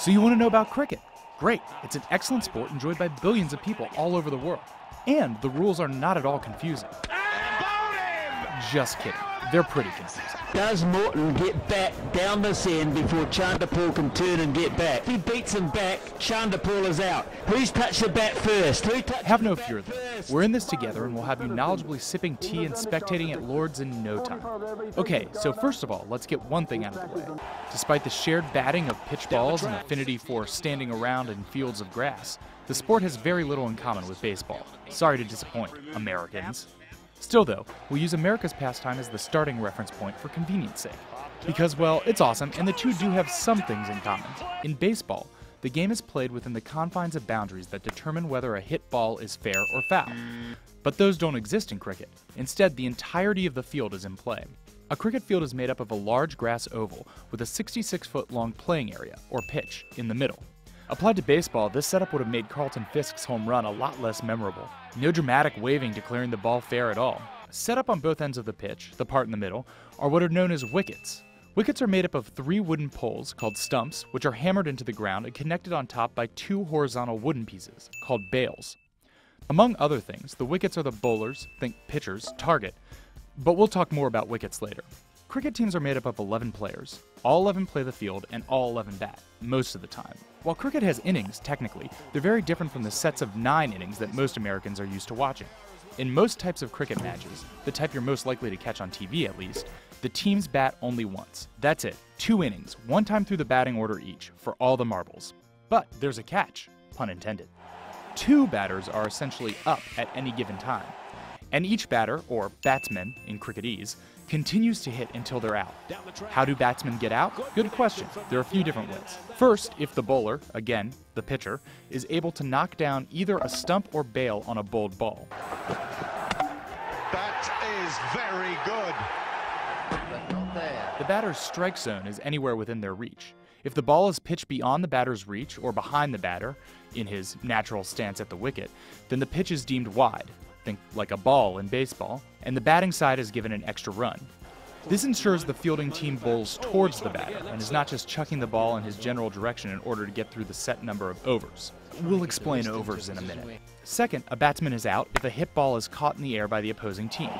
So you want to know about cricket? Great. It's an excellent sport enjoyed by billions of people all over the world. And the rules are not at all confusing. Just kidding. They're pretty confusing. Does Morton get back down this end before Chanderpaul can turn and get back? If he beats him back, Chanderpaul is out. Who's touched the bat first? Who Have no fear, though. first? We're in this together, and we'll have you knowledgeably sipping tea and spectating at Lords in no time. Okay, so first of all, let's get one thing out of the way. Despite the shared batting of pitch balls and affinity for standing around in fields of grass, the sport has very little in common with baseball. Sorry to disappoint, Americans. Still, though, we'll use America's pastime as the starting reference point for convenience sake. Because, well, it's awesome, and the two do have some things in common. In baseball, the game is played within the confines of boundaries that determine whether a hit ball is fair or foul. But those don't exist in cricket. Instead, the entirety of the field is in play. A cricket field is made up of a large grass oval with a 66 foot long playing area, or pitch, in the middle. Applied to baseball, this setup would have made Carlton Fisk's home run a lot less memorable. No dramatic waving declaring the ball fair at all. Set up on both ends of the pitch, the part in the middle, are what are known as wickets. Wickets are made up of three wooden poles, called stumps, which are hammered into the ground and connected on top by two horizontal wooden pieces, called bails. Among other things, the wickets are the bowlers, think pitchers, target, but we'll talk more about wickets later. Cricket teams are made up of 11 players. All 11 play the field and all 11 bat, most of the time. While cricket has innings, technically, they're very different from the sets of nine innings that most Americans are used to watching. In most types of cricket matches, the type you're most likely to catch on TV at least, the teams bat only once. That's it. Two innings, one time through the batting order each, for all the marbles. But there's a catch, pun intended. Two batters are essentially up at any given time. And each batter, or batsman in cricketese, continues to hit until they're out. How do batsmen get out? Good question. There are a few different ways. First, if the bowler, again, the pitcher, is able to knock down either a stump or bail on a bowled ball. That is very good. The batter's strike zone is anywhere within their reach. If the ball is pitched beyond the batter's reach or behind the batter, in his natural stance at the wicket, then the pitch is deemed wide, think like a ball in baseball, and the batting side is given an extra run. This ensures the fielding team bowls towards the batter and is not just chucking the ball in his general direction in order to get through the set number of overs. We'll explain overs in a minute. Second, a batsman is out if a hit ball is caught in the air by the opposing team.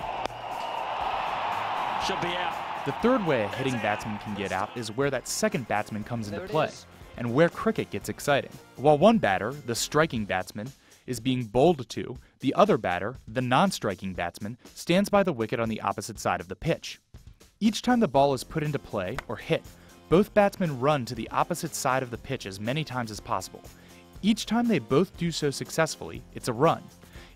Should be out. The third way a hitting batsman can get out is where that second batsman comes into play, and where cricket gets exciting. While one batter, the striking batsman, is being bowled to, the other batter, the non striking batsman, stands by the wicket on the opposite side of the pitch. Each time the ball is put into play or hit, both batsmen run to the opposite side of the pitch as many times as possible. Each time they both do so successfully, it's a run.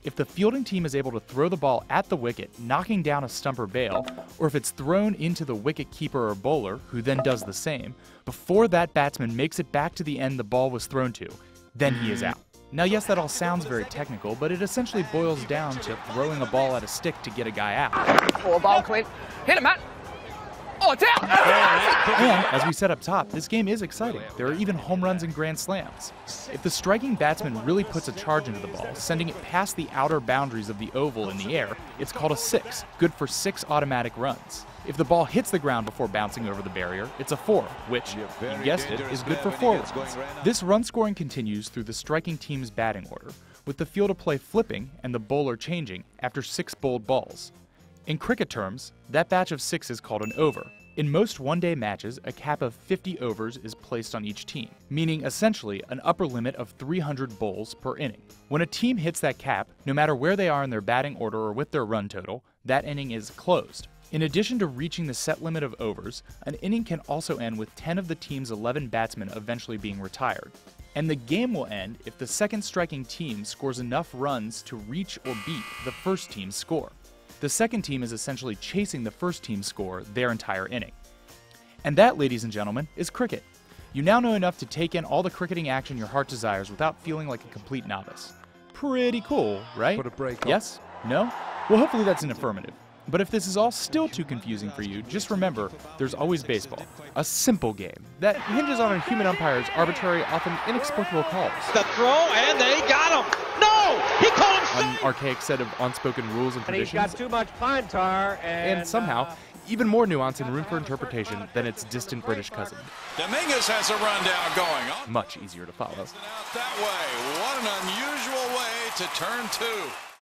If the fielding team is able to throw the ball at the wicket, knocking down a stump or bail, or if it's thrown into the wicket keeper or bowler, who then does the same, before that batsman makes it back to the end the ball was thrown to, then he is hmm. out. Now, yes, that all sounds very technical, but it essentially boils down to throwing a ball at a stick to get a guy out. Four ball, Clint. Hit him, Matt. Oh, it's out. And, as we said up top, this game is exciting. There are even home runs and grand slams. If the striking batsman really puts a charge into the ball, sending it past the outer boundaries of the oval in the air, it's called a six, good for six automatic runs. If the ball hits the ground before bouncing over the barrier, it's a four, which, you guessed it, is good for four runs. This run scoring continues through the striking team's batting order, with the field of play flipping and the bowler changing after six bowled balls. In cricket terms, that batch of six is called an over. In most one day matches, a cap of 50 overs is placed on each team, meaning essentially an upper limit of 300 bowls per inning. When a team hits that cap, no matter where they are in their batting order or with their run total, that inning is closed. In addition to reaching the set limit of overs, an inning can also end with 10 of the team's 11 batsmen eventually being retired. And the game will end if the second striking team scores enough runs to reach or beat the first team's score. The second team is essentially chasing the first team's score their entire inning. And that, ladies and gentlemen, is cricket. You now know enough to take in all the cricketing action your heart desires without feeling like a complete novice. Pretty cool, right? Put a break on. Yes? No? Well, hopefully that's an affirmative. But if this is all still too confusing for you, just remember there's always baseball. A simple game that hinges on a human umpire's arbitrary, often inexplicable calls. The throw, and they got him. No! He called him An archaic set of unspoken rules and And he's traditions. got too much pine tar. And, and somehow, uh, even more nuance and room for interpretation than its distant British cousin. Dominguez has a rundown going. On Much easier to follow. that way. What an unusual way to turn two.